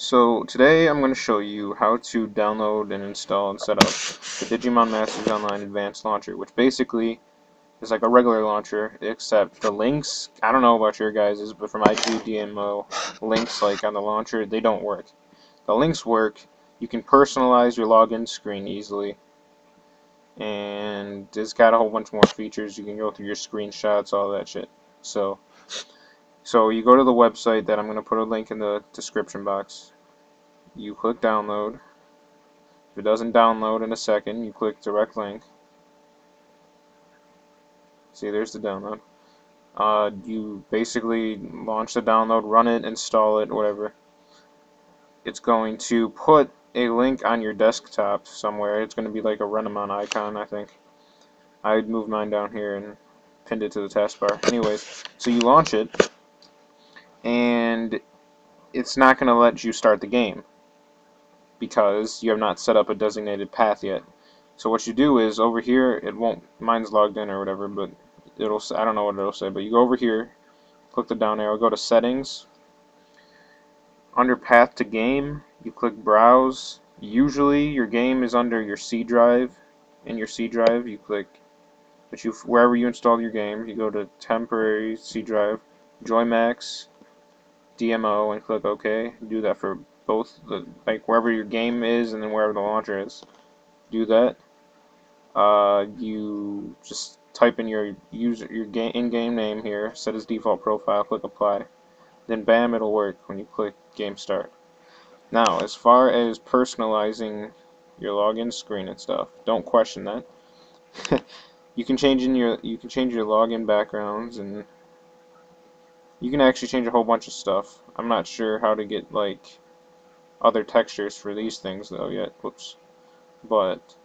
So today I'm going to show you how to download and install and set up the Digimon Masters Online Advanced Launcher, which basically is like a regular launcher, except the links, I don't know about your guys's, but for my GDMO, links like on the launcher, they don't work. The links work, you can personalize your login screen easily, and it's got a whole bunch more features, you can go through your screenshots, all that shit. So, so you go to the website that I'm going to put a link in the description box. You click download. If it doesn't download in a second, you click direct link. See, there's the download. Uh, you basically launch the download, run it, install it, whatever. It's going to put a link on your desktop somewhere. It's going to be like a Renamon icon, I think. I'd move mine down here and pinned it to the taskbar. Anyways, so you launch it and it's not going to let you start the game because you have not set up a designated path yet. So what you do is over here, it won't, mine's logged in or whatever, but it'll, I don't know what it'll say, but you go over here, click the down arrow, go to settings, under path to game, you click browse. Usually your game is under your C drive. In your C drive, you click, but you wherever you install your game, you go to temporary C drive, JoyMax, DMO and click OK. Do that for both the like wherever your game is and then wherever the launcher is. Do that. Uh, you just type in your user your game in-game name here, set as default profile, click apply. Then bam, it'll work when you click game start. Now, as far as personalizing your login screen and stuff, don't question that. you can change in your you can change your login backgrounds and you can actually change a whole bunch of stuff. I'm not sure how to get like other textures for these things though yet. Whoops. But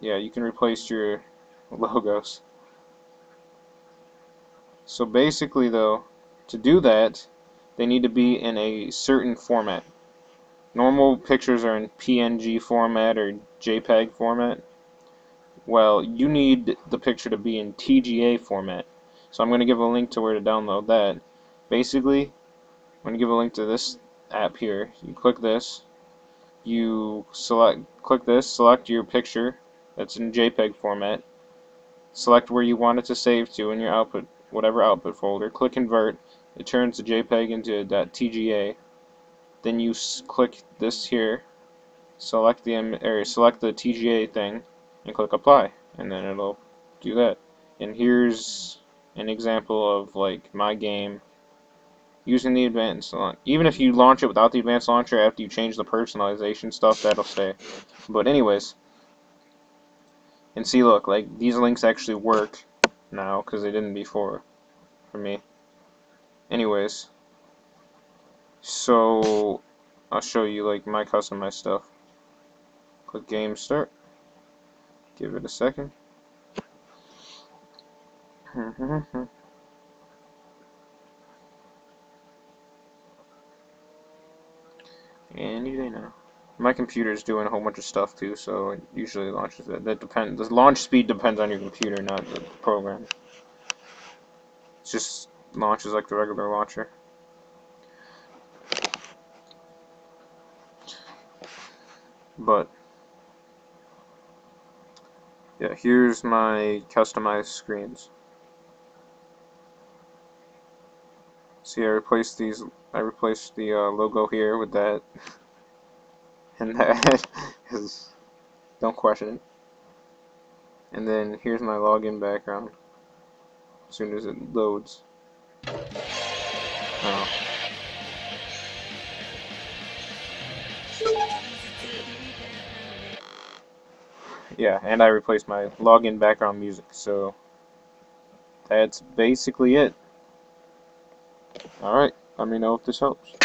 yeah, you can replace your logos. So basically though, to do that, they need to be in a certain format. Normal pictures are in PNG format or JPEG format. Well, you need the picture to be in TGA format. So I'm going to give a link to where to download that. Basically, I'm going to give a link to this app here. You click this, you select, click this, select your picture that's in JPEG format, select where you want it to save to in your output, whatever output folder, click convert, it turns the JPEG into a .tga. Then you click this here, select the or select the TGA thing, and click apply, and then it'll do that. And here's an example of like my game using the advanced. Even if you launch it without the advanced launcher after you change the personalization stuff, that'll stay. But anyways, and see, look, like these links actually work now because they didn't before for me. Anyways, so I'll show you like my customized stuff. Click game start. Give it a second. Any day now. My computer is doing a whole bunch of stuff too, so it usually launches it. That depends. The launch speed depends on your computer, not the program. It just launches like the regular launcher. But yeah, here's my customized screens. See, I replaced these. I replaced the uh, logo here with that, and that is don't question it. And then here's my login background. As soon as it loads. Oh. Yeah, and I replaced my login background music, so that's basically it. Alright, let me know if this helps.